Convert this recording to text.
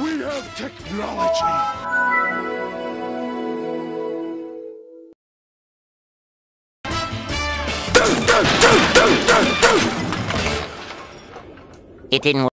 We have technology. It didn't work.